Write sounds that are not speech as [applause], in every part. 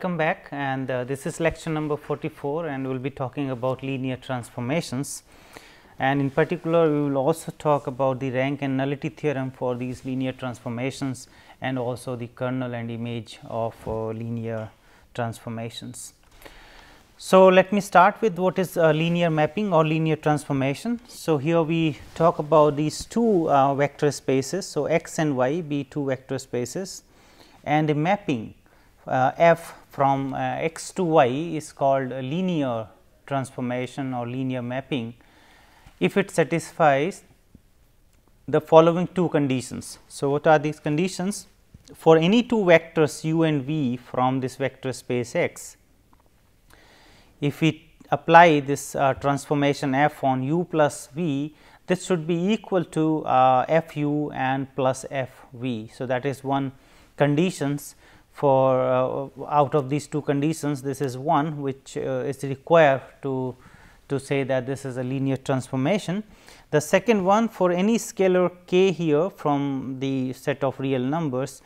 Welcome back and uh, this is lecture number 44 and we will be talking about linear transformations and in particular we will also talk about the rank and nullity theorem for these linear transformations and also the kernel and image of uh, linear transformations. So, let me start with what is uh, linear mapping or linear transformation. So, here we talk about these two uh, vector spaces. So, x and y be two vector spaces and a mapping f from uh, x to y is called linear transformation or linear mapping if it satisfies the following two conditions. So, what are these conditions? For any two vectors u and v from this vector space x, if we apply this uh, transformation f on u plus v, this should be equal to uh, f u and plus f v. So, that is one conditions for uh, out of these two conditions this is one which uh, is required to to say that this is a linear transformation. The second one for any scalar k here from the set of real numbers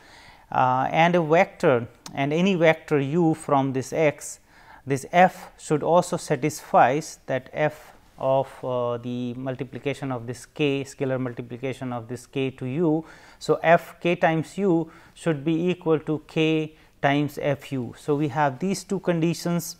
uh, and a vector and any vector u from this x this f should also satisfies that f of uh, the multiplication of this k scalar multiplication of this k to u. So, f k times u should be equal to k times f u. So, we have these two conditions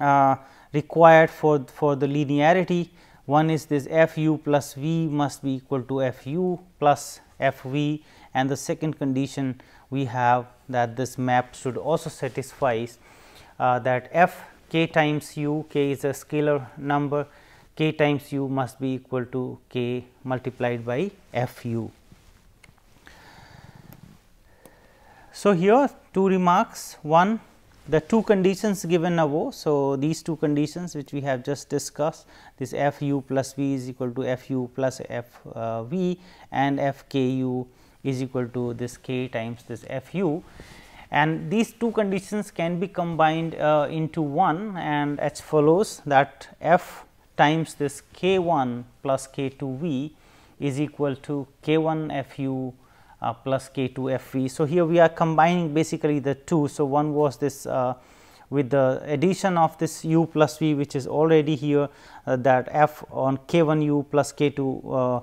uh, required for, for the linearity. One is this f u plus v must be equal to f u plus f v and the second condition we have that this map should also satisfies uh, that f k times u, k is a scalar number, k times u must be equal to k multiplied by f u. So, here two remarks one the two conditions given above. So, these two conditions which we have just discussed this f u plus v is equal to f u plus f uh, v and f k u is equal to this k times this f u and these two conditions can be combined uh, into one and as follows that f times this k 1 plus k 2 v is equal to k 1 f u uh, plus k 2 f v. So, here we are combining basically the two. So, one was this uh, with the addition of this u plus v which is already here uh, that f on k 1 u plus k 2 uh,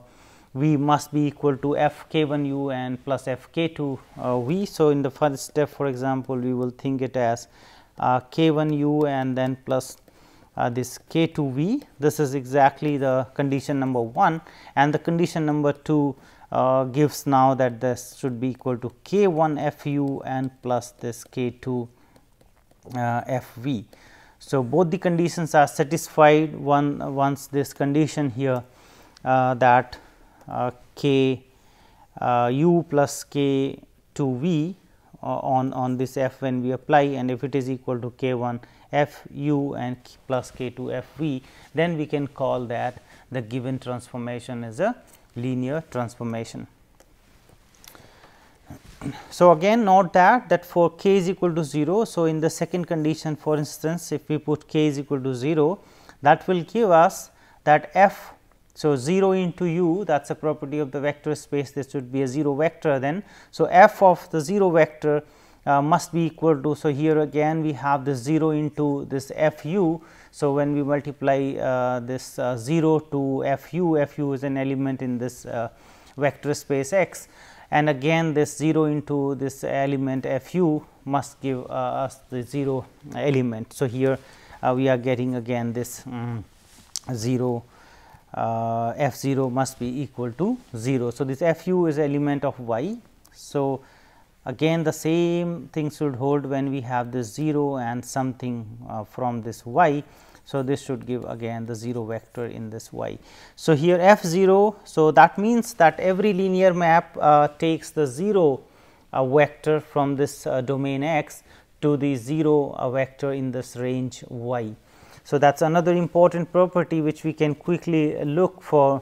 v must be equal to f k 1 u and plus f k 2 uh, v. So, in the first step for example, we will think it as uh, k 1 u and then plus uh, this k 2 v. This is exactly the condition number 1 and the condition number 2 uh, gives now that this should be equal to k 1 f u and plus this k 2 uh, f v. So, both the conditions are satisfied one once this condition here uh, that k uh, u plus k 2 v uh, on on this f when we apply and if it is equal to k 1 f u and plus k 2 f v then we can call that the given transformation is a linear transformation. So, again note that that for k is equal to 0. So, in the second condition for instance, if we put k is equal to 0 that will give us that f. So, 0 into u that is a property of the vector space this should be a 0 vector then. So, f of the 0 vector uh, must be equal to. So, here again we have this 0 into this f u. So, when we multiply uh, this uh, 0 to f u, f u is an element in this uh, vector space x and again this 0 into this element f u must give uh, us the 0 element. So, here uh, we are getting again this um, 0 uh, f 0 must be equal to 0. So, this f u is element of y. So, again the same thing should hold when we have this 0 and something uh, from this y. So, this should give again the 0 vector in this y. So, here f 0. So, that means that every linear map uh, takes the 0 uh, vector from this uh, domain x to the 0 uh, vector in this range y. So, that is another important property which we can quickly look for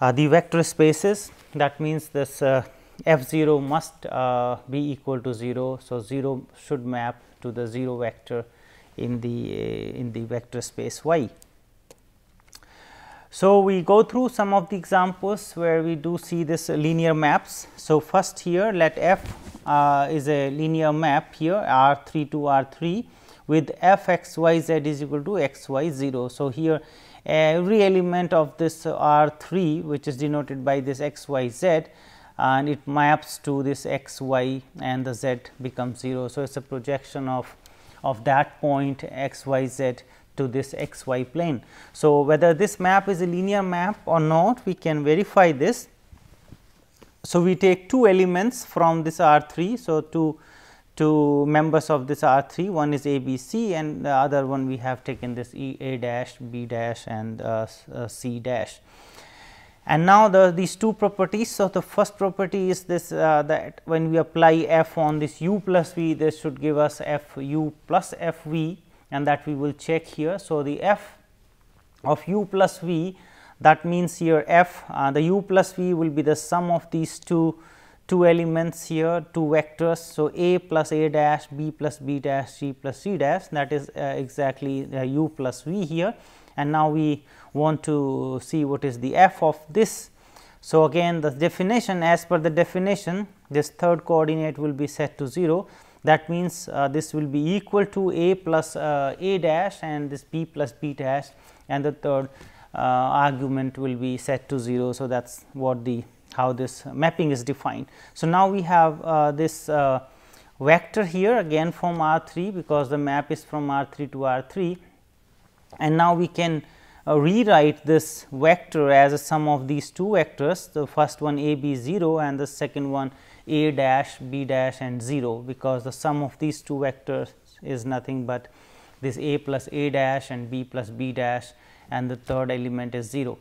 uh, the vector spaces that means this uh, f 0 must uh, be equal to 0. So, 0 should map to the 0 vector in the uh, in the vector space y. So, we go through some of the examples where we do see this linear maps. So, first here let f uh, is a linear map here R 3 to R 3 with f x y z is equal to x y 0. So, here every element of this R 3 which is denoted by this x y z and it maps to this x y and the z becomes 0. So, it is a projection of of that point x y z to this x y plane. So, whether this map is a linear map or not we can verify this. So, we take two elements from this R 3. So, two two members of this R 3 one is A B C and the other one we have taken this E A dash B dash and uh, uh, C dash. And now, the these two properties. So, the first property is this uh, that when we apply f on this u plus v this should give us f u plus f v and that we will check here. So, the f of u plus v that means here f uh, the u plus v will be the sum of these two two elements here two vectors. So, a plus a dash b plus b dash c plus c dash that is uh, exactly u plus v here and now we want to see what is the f of this. So, again the definition as per the definition this third coordinate will be set to 0 that means, uh, this will be equal to a plus uh, a dash and this b plus b dash and the third uh, argument will be set to 0. So, that is what the how this mapping is defined. So, now we have uh, this uh, vector here again from R 3 because the map is from R 3 to R 3 and now we can uh, rewrite this vector as a sum of these two vectors the first one a b 0 and the second one a dash b dash and 0 because the sum of these two vectors is nothing but this a plus a dash and b plus b dash and the third element is 0.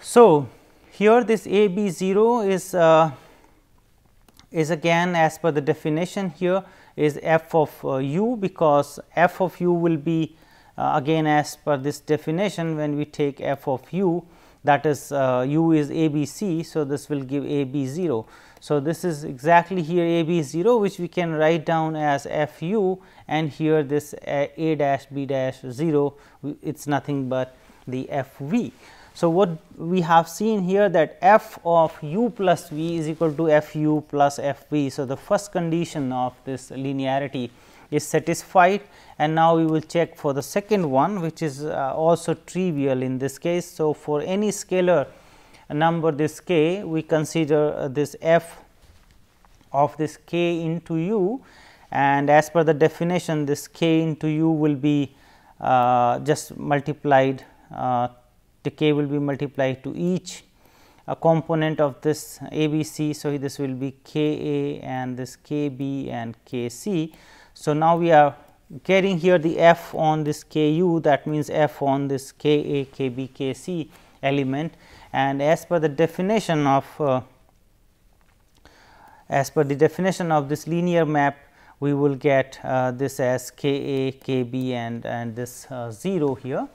So, here this a b 0 is uh, is again as per the definition here is f of uh, u because f of u will be uh, again as per this definition when we take f of u that is uh, u is a b c. So, this will give a b 0. So, this is exactly here a b 0 which we can write down as f u and here this a, a dash b dash 0 it is nothing but the f v. So, what we have seen here that f of u plus v is equal to f u plus f v. So, the first condition of this linearity is satisfied and now we will check for the second one which is uh, also trivial in this case. So, for any scalar number this k we consider uh, this f of this k into u and as per the definition this k into u will be uh, just multiplied uh, the k will be multiplied to each a component of this ABC. So, this will be K A and this K B and K C. So, now we are getting here the f on this K u that means f on this K A K B K C element and as per the definition of uh, as per the definition of this linear map we will get uh, this as k a k b and and this uh, 0 here.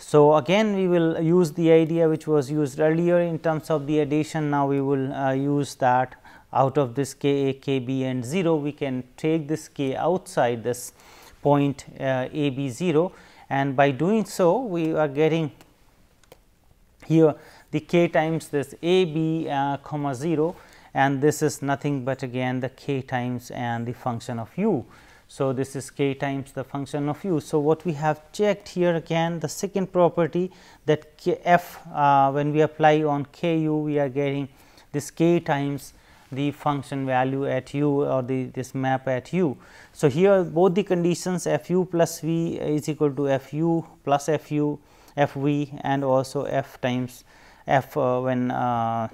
So, again we will use the idea which was used earlier in terms of the addition. Now we will uh, use that out of this k a k b and 0 we can take this k outside this point uh, a b 0 and by doing so we are getting here the k times this a b uh, comma 0 and this is nothing but again the k times and the function of u. So, this is k times the function of u. So, what we have checked here again the second property that k f uh, when we apply on k u we are getting this k times the function value at u or the this map at u. So, here both the conditions f u plus v is equal to f u plus f u f v and also f times f uh, when uh,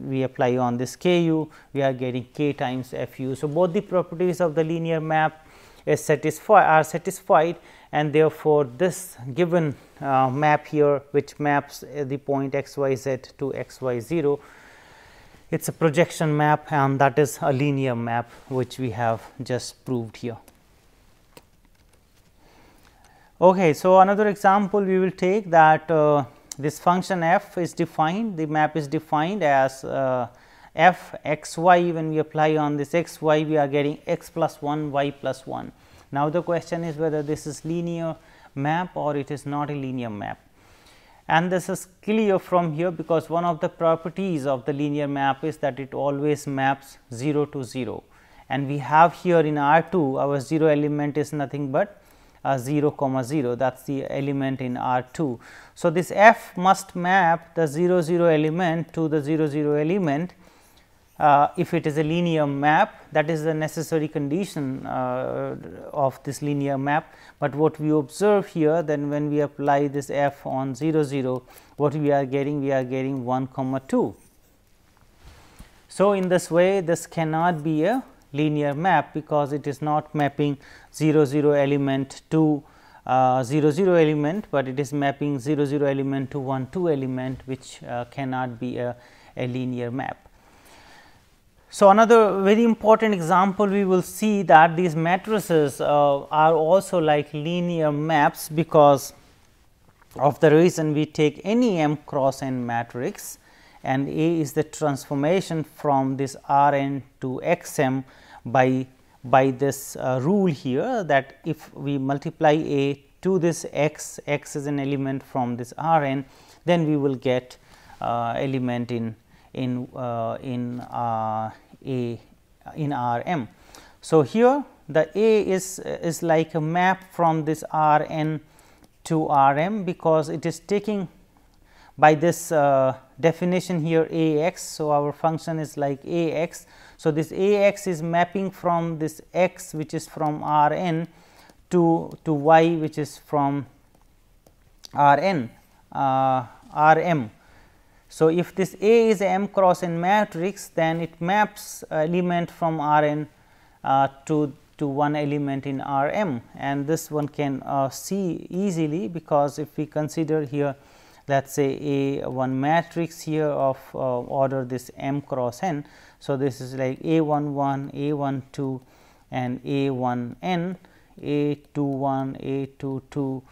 we apply on this k u we are getting k times f u. So, both the properties of the linear map is satisfied are satisfied and therefore, this given uh, map here which maps the point x y z to x y 0 it is a projection map and that is a linear map which we have just proved here. Okay, so, another example we will take that uh, this function f is defined, the map is defined as uh, f x y when we apply on this x y we are getting x plus 1 y plus 1. Now, the question is whether this is linear map or it is not a linear map and this is clear from here because one of the properties of the linear map is that it always maps 0 to 0 and we have here in R 2 our 0 element is nothing but uh, 0 comma 0 that is the element in R 2. So, this f must map the 0 0 element to the 0 0 element uh, if it is a linear map that is the necessary condition uh, of this linear map, but what we observe here then when we apply this f on 0 0 what we are getting we are getting 1 comma 2. So, in this way this cannot be a linear map because it is not mapping 0 0 element to uh, 0 0 element, but it is mapping 0 0 element to 1 2 element which uh, cannot be a, a linear map. So, another very important example we will see that these matrices uh, are also like linear maps because of the reason we take any m cross n matrix and A is the transformation from this R n to x m by by this uh, rule here that if we multiply A to this x, x is an element from this R n, then we will get uh, element in in uh, in uh, A in R m. So, here the A is is like a map from this R n to R m because it is taking by this uh, definition here A x. So, our function is like A x. So, this A x is mapping from this x which is from R n to, to y which is from R n uh, R m. So, if this A is a m cross n matrix then it maps element from R n uh, to to one element in R m and this one can uh, see easily because if we consider here let us say a one matrix here of uh, order this m cross n. So, this is like a 1 1 a 1 2 and a 1 n a 2 1 a 2 2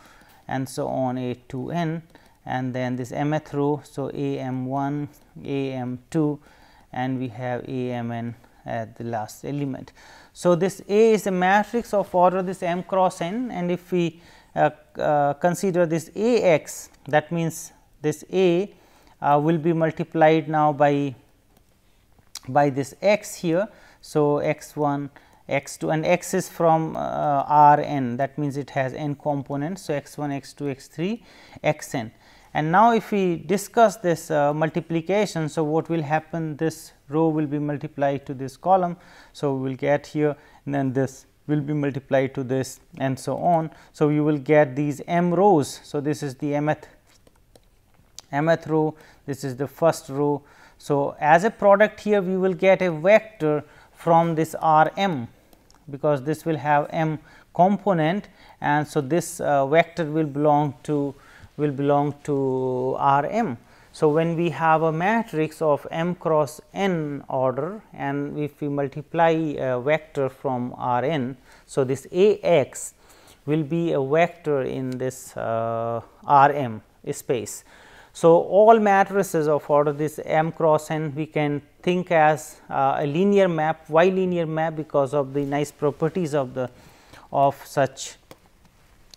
and so on a 2 n and then this mth row. So, a m 1 a m 2 and we have a m n at the last element. So, this A is a matrix of order this m cross n and if we uh, uh, consider this A x that means this A uh, will be multiplied now by by this x here. So, x 1 x 2 and x is from uh, R n that means it has n components. So, x 1 x 2 x 3 x n and now if we discuss this uh, multiplication. So, what will happen this row will be multiplied to this column. So, we will get here and then this will be multiplied to this and so on. So, you will get these m rows. So, this is the mth mth row, this is the first row. So, as a product here we will get a vector from this R m because this will have m component and so this uh, vector will belong to will belong to R m. So, when we have a matrix of m cross n order and if we multiply a vector from R n. So, this A x will be a vector in this uh, R m space. So, all matrices of order this m cross n we can think as uh, a linear map, y linear map because of the nice properties of the of such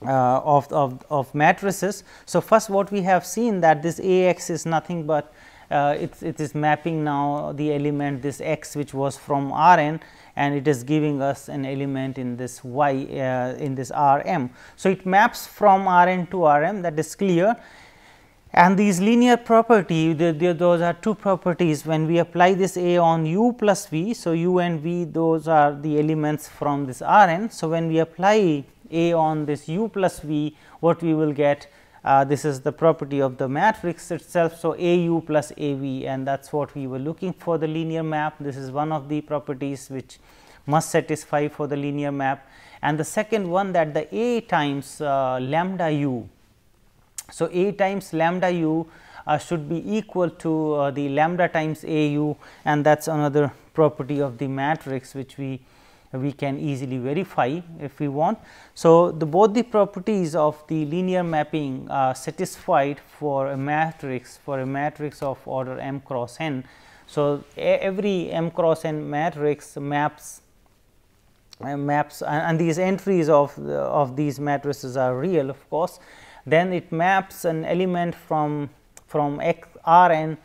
uh, of, of, of matrices. So, first what we have seen that this A x is nothing but uh, it, it is mapping now the element this x which was from R n and it is giving us an element in this y uh, in this R m. So, it maps from R n to R m that is clear and these linear property the, the, those are two properties when we apply this A on u plus v. So, u and v those are the elements from this R n. So, when we apply a on this u plus v what we will get uh, this is the property of the matrix itself. So, A u plus A v and that is what we were looking for the linear map. This is one of the properties which must satisfy for the linear map and the second one that the A times uh, lambda u. So, A times lambda u uh, should be equal to uh, the lambda times A u and that is another property of the matrix which we we can easily verify if we want. So, the both the properties of the linear mapping are satisfied for a matrix for a matrix of order m cross n. So, every m cross n matrix maps uh, maps and, and, these entries of the, of these matrices are real of course, then it maps an element from from x r n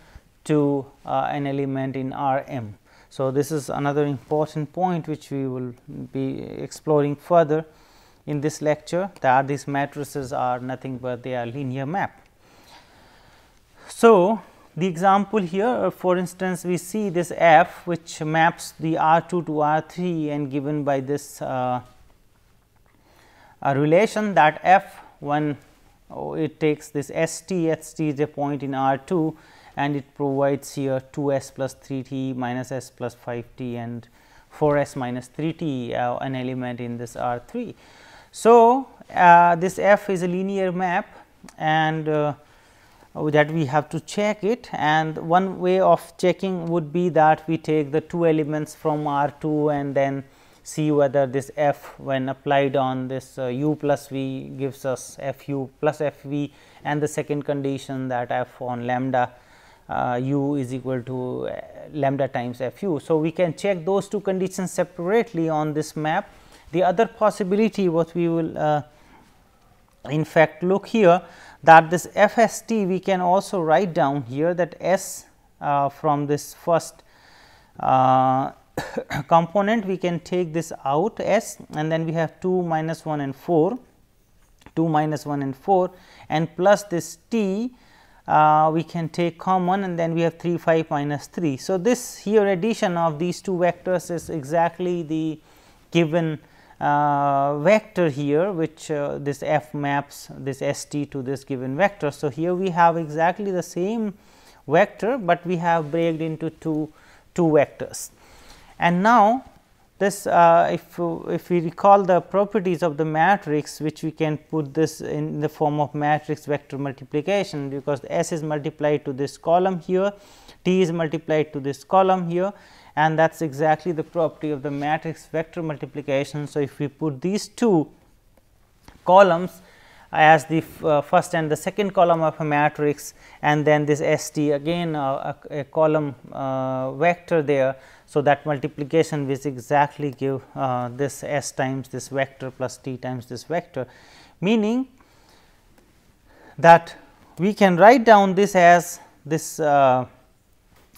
to uh, an element in R m. So, this is another important point which we will be exploring further in this lecture that these matrices are nothing but they are linear map. So, the example here uh, for instance, we see this f which maps the R 2 to R 3 and given by this uh, relation that f when oh, it takes this S t, S t is a point in R 2 and it provides here 2 s plus 3 t minus s plus 5 t and 4 s minus 3 t uh, an element in this R 3. So, uh, this f is a linear map and uh, that we have to check it and one way of checking would be that we take the two elements from R 2 and then see whether this f when applied on this uh, u plus v gives us f u plus f v and the second condition that f on lambda u is equal to uh, lambda times f u. So, we can check those two conditions separately on this map. The other possibility what we will uh, in fact look here that this f s t we can also write down here that s uh, from this first uh, [coughs] component we can take this out s and then we have 2 minus 1 and 4 2 minus 1 and 4 and plus this t uh, we can take common and then we have 3 5 minus 3. So, this here addition of these two vectors is exactly the given uh, vector here which uh, this f maps this s t to this given vector. So, here we have exactly the same vector, but we have breaked into two two vectors. And now, this uh, if, if we recall the properties of the matrix which we can put this in the form of matrix vector multiplication because S is multiplied to this column here, T is multiplied to this column here and that is exactly the property of the matrix vector multiplication. So, if we put these two columns as the uh, first and the second column of a matrix and then this S t again uh, a, a, column uh, vector there. So, that multiplication will exactly give uh, this S times this vector plus t times this vector meaning that we can write down this as this uh,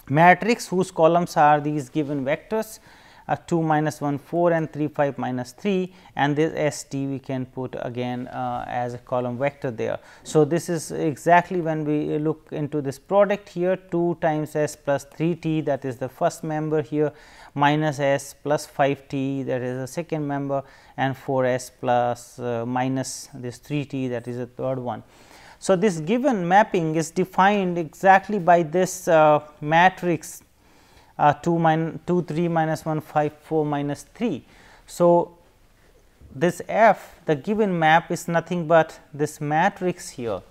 matrix whose columns are these given vectors uh, 2 minus 1 4 and 3 5 minus 3 and this S t we can put again uh, as a column vector there. So, this is exactly when we look into this product here 2 times S plus 3 t that is the first member here minus S plus 5 t that is the second member and 4 S plus uh, minus this 3 t that is the third one. So, this given mapping is defined exactly by this uh, matrix uh, 2 minus 2 3 minus 1 5 4 minus 3. So, this f the given map is nothing but this matrix here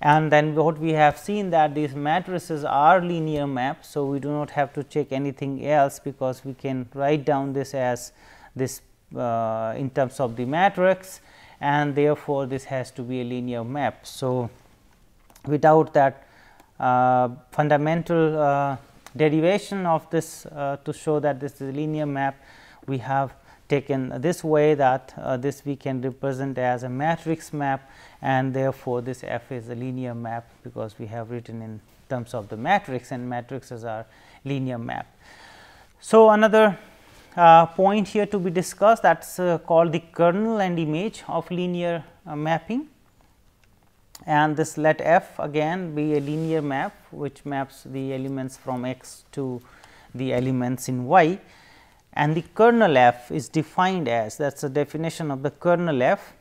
and then what we have seen that these matrices are linear maps. So, we do not have to check anything else because we can write down this as this uh, in terms of the matrix and therefore, this has to be a linear map. So, without that uh, fundamental uh, derivation of this uh, to show that this is a linear map, we have taken this way that uh, this we can represent as a matrix map and therefore, this f is a linear map because we have written in terms of the matrix and matrices are linear map. So, another uh, point here to be discussed that is uh, called the kernel and image of linear uh, mapping and this let f again be a linear map which maps the elements from x to the elements in y and the kernel f is defined as that is the definition of the kernel f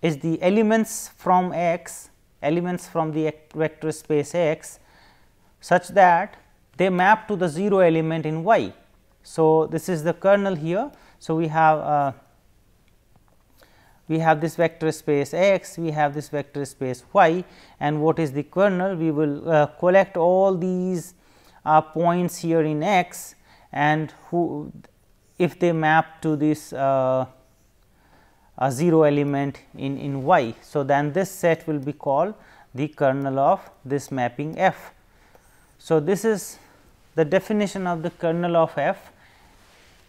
is the elements from x elements from the vector space x such that they map to the 0 element in y. So, this is the kernel here. So, we have uh, we have this vector space x, we have this vector space y and what is the kernel? We will uh, collect all these uh, points here in x and who if they map to this uh, a 0 element in, in y. So, then this set will be called the kernel of this mapping f. So, this is the definition of the kernel of f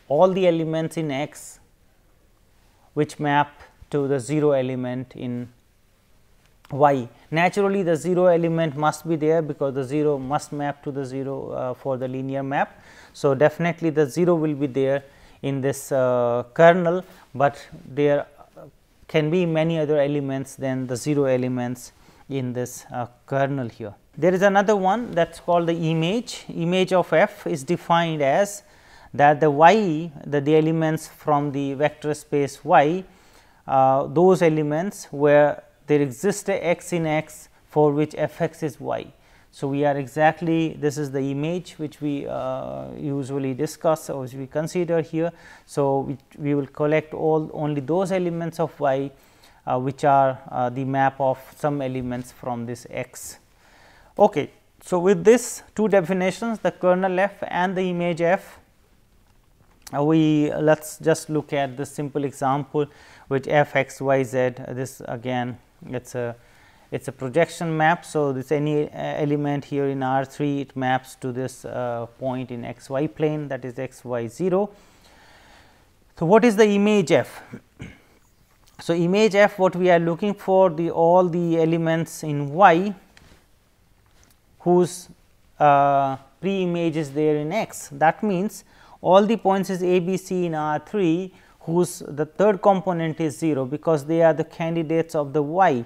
all the elements in x which map to the 0 element in y. Naturally, the 0 element must be there because the 0 must map to the 0 uh, for the linear map. So, definitely the 0 will be there in this uh, kernel, but there can be many other elements than the 0 elements in this uh, kernel here. There is another one that is called the image. Image of f is defined as that the y the, the elements from the vector space y uh, those elements where there exists a x in x for which f x is y. So, we are exactly this is the image which we uh, usually discuss or which we consider here. So, we, we will collect all only those elements of y uh, which are uh, the map of some elements from this x. Okay. So, with this two definitions the kernel f and the image f we let us just look at the simple example which f x y z this again it is a it is a projection map. So, this any uh, element here in R 3 it maps to this uh, point in x y plane that is x y 0. So, what is the image f? So, image f what we are looking for the all the elements in y whose uh, pre image is there in x that means all the points is a b c in R 3 whose the third component is 0 because they are the candidates of the y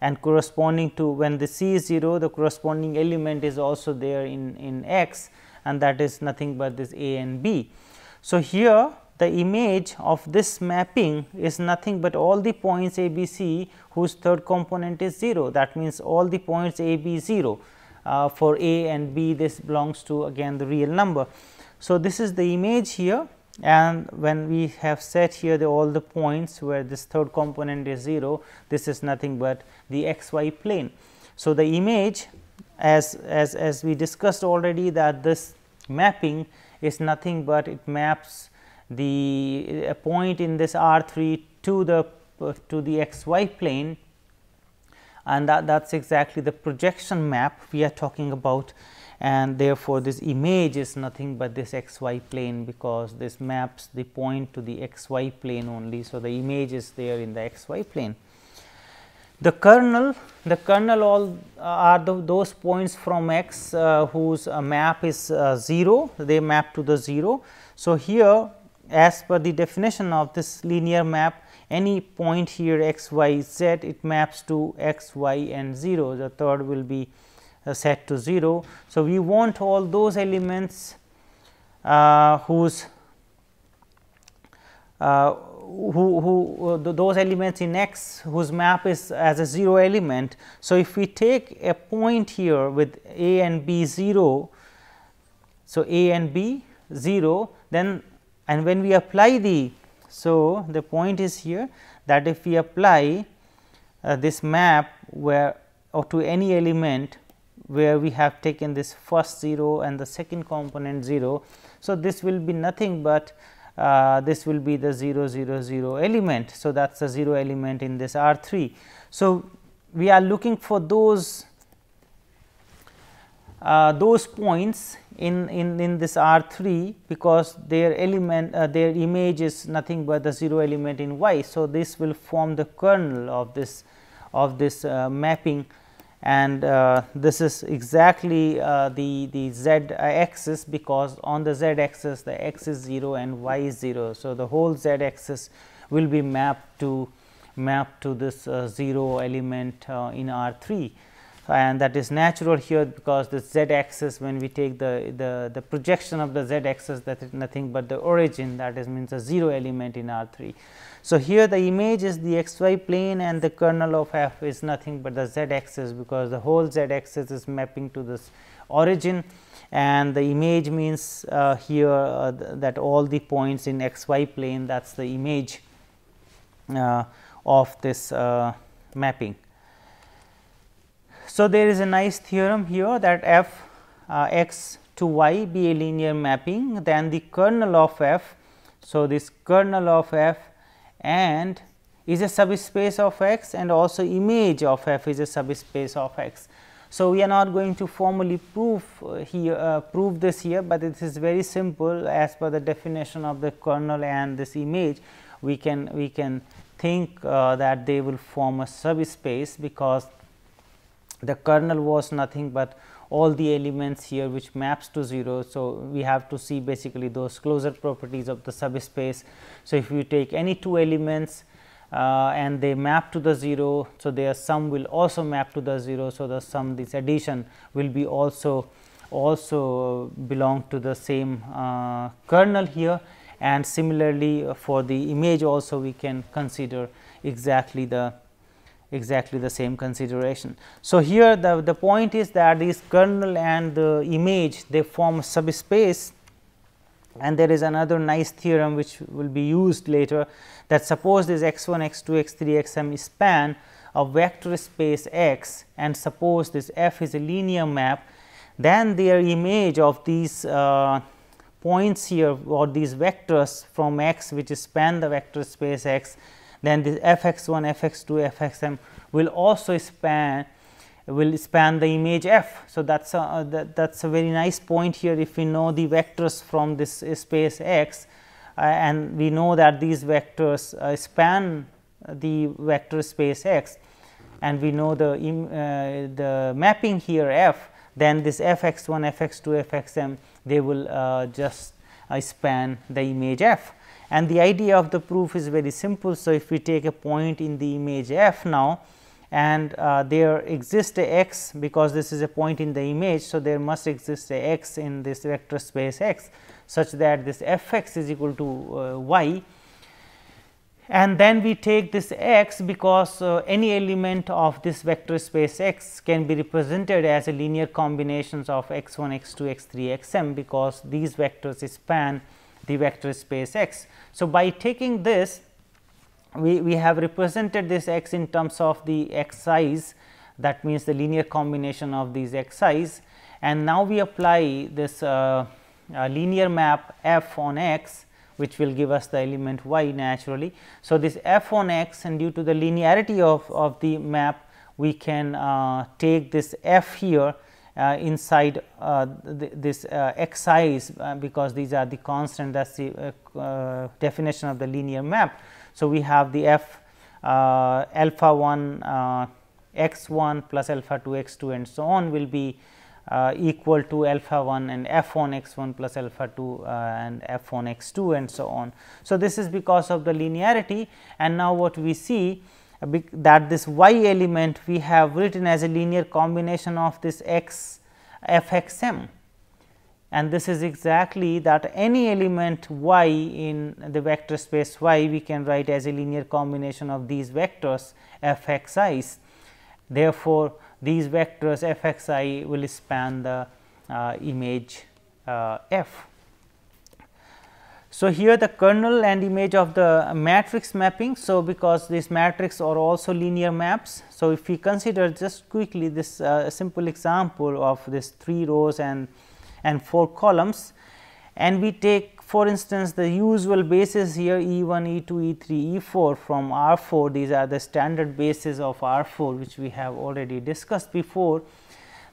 and corresponding to when the c is 0 the corresponding element is also there in, in x and that is nothing but this a and b. So, here the image of this mapping is nothing but all the points a b c whose third component is 0 that means all the points a b 0 uh, for a and b this belongs to again the real number. So, this is the image here and when we have set here the all the points where this third component is 0 this is nothing but the xy plane. So, the image as, as, as we discussed already that this mapping is nothing but it maps the a point in this R 3 to the to the xy plane and that that is exactly the projection map we are talking about and therefore, this image is nothing but this x y plane because this maps the point to the x y plane only. So, the image is there in the x y plane. The kernel, the kernel all uh, are the, those points from x uh, whose uh, map is uh, 0, they map to the 0. So, here as per the definition of this linear map any point here x y z it maps to x y and 0 the third will be set to 0. So, we want all those elements uh, whose uh, who, who uh, those elements in x whose map is as a 0 element. So, if we take a point here with a and b 0, so a and b 0 then and when we apply the so the point is here that if we apply uh, this map where or to any element where we have taken this first 0 and the second component 0. So, this will be nothing but uh, this will be the 0 0 0 element. So, that is the 0 element in this R 3. So, we are looking for those uh, those points in, in, in this R 3 because their element uh, their image is nothing but the 0 element in y. So, this will form the kernel of this of this uh, mapping and uh, this is exactly uh, the, the z axis because on the z axis the x is 0 and y is 0. So, the whole z axis will be mapped to map to this uh, 0 element uh, in R 3. and that is natural here because the z axis when we take the, the, the projection of the z axis that is nothing but the origin that is means a 0 element in R 3. So, here the image is the xy plane and the kernel of f is nothing but the z axis because the whole z axis is mapping to this origin and the image means uh, here uh, th that all the points in xy plane that is the image uh, of this uh, mapping. So, there is a nice theorem here that f uh, x to y be a linear mapping then the kernel of f. So, this kernel of f and is a subspace of x and also image of f is a subspace of x. So, we are not going to formally prove uh, here uh, prove this here, but it is very simple as per the definition of the kernel and this image we can we can think uh, that they will form a subspace because the kernel was nothing but all the elements here which maps to 0. So, we have to see basically those closure properties of the subspace. So, if you take any two elements uh, and they map to the 0. So, their sum will also map to the 0. So, the sum this addition will be also also belong to the same uh, kernel here and similarly uh, for the image also we can consider exactly the exactly the same consideration. So, here the, the point is that this kernel and the image they form subspace and there is another nice theorem which will be used later that suppose this x 1 x 2 x 3 x m span of vector space x and suppose this f is a linear map then their image of these uh, points here or these vectors from x which is span the vector space x then this f x 1 f x 2 f x m will also span will span the image f. So, that is a that, that's a very nice point here if we know the vectors from this space x uh, and we know that these vectors uh, span the vector space x and we know the uh, the mapping here f then this f x 1 f x 2 f x m they will uh, just uh, span the image f and the idea of the proof is very simple. So, if we take a point in the image f now and uh, there exists a x because this is a point in the image. So, there must exist a x in this vector space x such that this f x is equal to uh, y and then we take this x because uh, any element of this vector space x can be represented as a linear combinations of x 1 x 2 x 3 x m because these vectors span the vector space x. So, by taking this we, we have represented this x in terms of the x i's that means the linear combination of these x i's and now we apply this uh, uh, linear map f on x which will give us the element y naturally. So, this f on x and due to the linearity of, of the map we can uh, take this f here inside uh, th this uh, x i's uh, because these are the constant that is the uh, definition of the linear map. So, we have the f uh, alpha 1 uh, x 1 plus alpha 2 x 2 and so on will be uh, equal to alpha 1 and f 1 x 1 plus alpha 2 and f 1 x 2 and so on. So, this is because of the linearity and now what we see that this y element we have written as a linear combination of this x f x m and this is exactly that any element y in the vector space y we can write as a linear combination of these vectors f x i's. Therefore, these vectors f x i will span the uh, image uh, f. So, here the kernel and image of the matrix mapping. So, because these matrix are also linear maps. So, if we consider just quickly this uh, simple example of this 3 rows and and 4 columns and we take for instance the usual bases here E 1, E 2, E 3, E 4 from R 4 these are the standard bases of R 4 which we have already discussed before.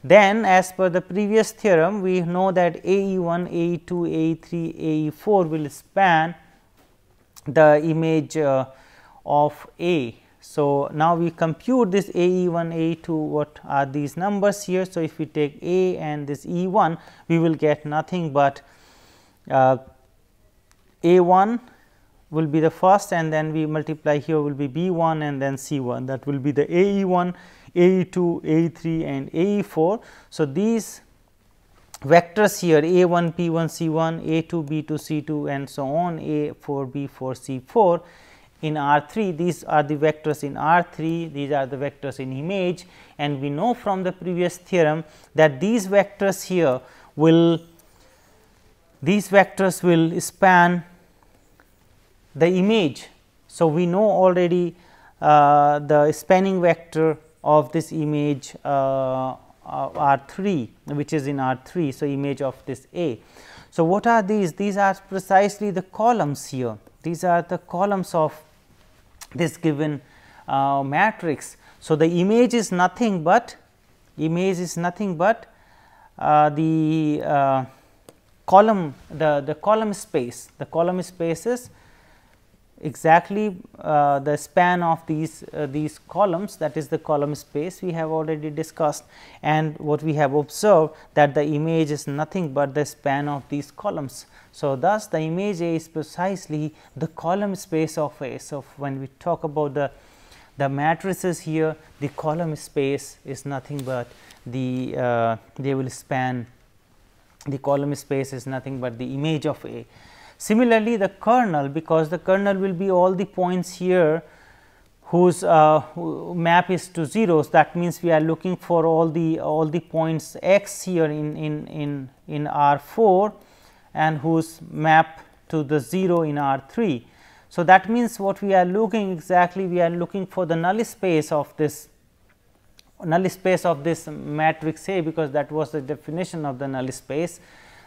Then as per the previous theorem we know that A E 1, A E 2, A E 3, A E 4 will span the image uh, of A so, now we compute this A e 1 A e 2 what are these numbers here. So, if we take A and this E 1 we will get nothing but uh, A 1 will be the first and then we multiply here will be B 1 and then C 1 that will be the A E 1, A 2, A E 3 and A 4. So, these vectors here A 1 P 1 C 1, A 2 B 2 C 2 and so on A 4 B 4 C 4 in R 3 these are the vectors in R 3 these are the vectors in image and we know from the previous theorem that these vectors here will these vectors will span the image. So, we know already uh, the spanning vector of this image uh, R 3 which is in R 3. So, image of this A. So, what are these? These are precisely the columns here. These are the columns of this given uh, matrix. So, the image is nothing but image is nothing but uh, the uh, column the, the column space the column space is exactly uh, the span of these uh, these columns that is the column space we have already discussed and what we have observed that the image is nothing but the span of these columns. So, thus the image A is precisely the column space of A. So, when we talk about the the matrices here the column space is nothing but the uh, they will span the column space is nothing but the image of A. Similarly, the kernel because the kernel will be all the points here whose uh, map is to zeros that means we are looking for all the all the points x here in in in in R 4 and whose map to the 0 in R 3. So, that means what we are looking exactly we are looking for the null space of this null space of this matrix A because that was the definition of the null space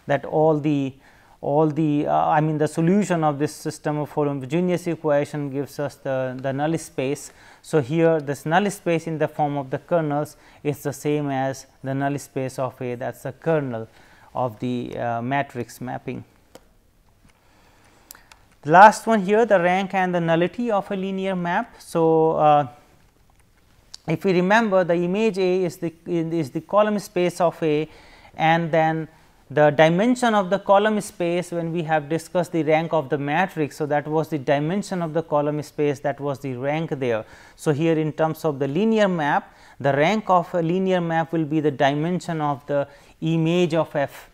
that all the all the uh, I mean the solution of this system of homogeneous equation gives us the, the null space. So, here this null space in the form of the kernels is the same as the null space of A that is the kernel of the uh, matrix mapping. The last one here the rank and the nullity of a linear map. So, uh, if we remember the image A is the is the column space of A and then the dimension of the column space when we have discussed the rank of the matrix. So, that was the dimension of the column space that was the rank there. So, here in terms of the linear map the rank of a linear map will be the dimension of the image of f.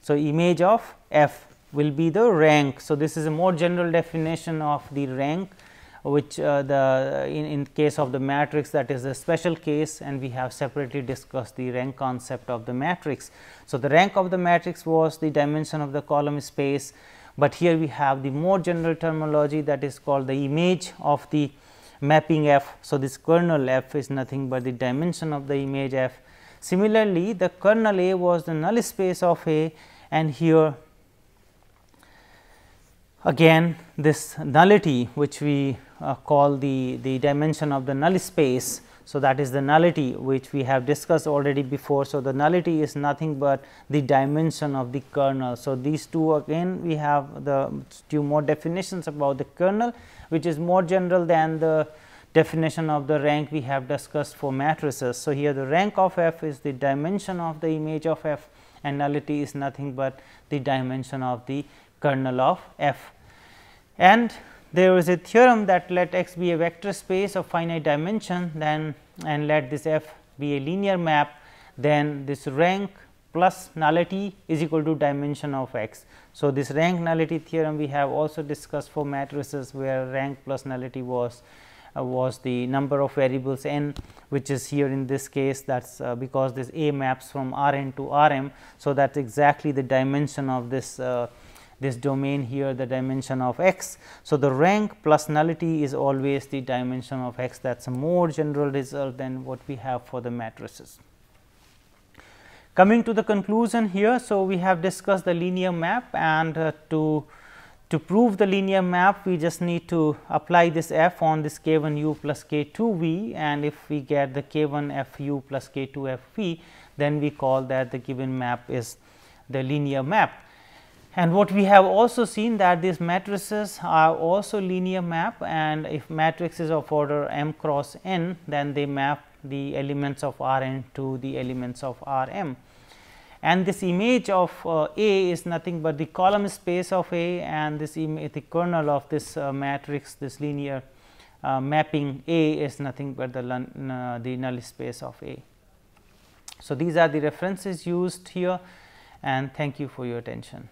So, image of f will be the rank. So, this is a more general definition of the rank which uh, the in, in case of the matrix that is a special case and we have separately discussed the rank concept of the matrix. So, the rank of the matrix was the dimension of the column space, but here we have the more general terminology that is called the image of the mapping f. So, this kernel f is nothing but the dimension of the image f. Similarly, the kernel A was the null space of A and here again this nullity which we uh, call the, the dimension of the null space. So, that is the nullity which we have discussed already before. So, the nullity is nothing but the dimension of the kernel. So, these two again we have the two more definitions about the kernel which is more general than the definition of the rank we have discussed for matrices. So, here the rank of f is the dimension of the image of f and nullity is nothing but the dimension of the kernel of f. And there is a theorem that let x be a vector space of finite dimension then and let this f be a linear map then this rank plus nullity is equal to dimension of x. So, this rank nullity theorem we have also discussed for matrices where rank plus nullity was uh, was the number of variables n which is here in this case that is uh, because this A maps from R n to R m. So, that is exactly the dimension of this uh, this domain here the dimension of x. So, the rank plus nullity is always the dimension of x that is a more general result than what we have for the matrices. Coming to the conclusion here. So, we have discussed the linear map and uh, to to prove the linear map we just need to apply this f on this k 1 u plus k 2 v and if we get the k 1 f u plus k 2 f v then we call that the given map is the linear map. And what we have also seen that these matrices are also linear map and if matrix is of order m cross n then they map the elements of R n to the elements of R m. and this image of uh, A is nothing but the column space of A and this image the kernel of this uh, matrix this linear uh, mapping A is nothing but the, uh, the null space of A. So, these are the references used here and thank you for your attention.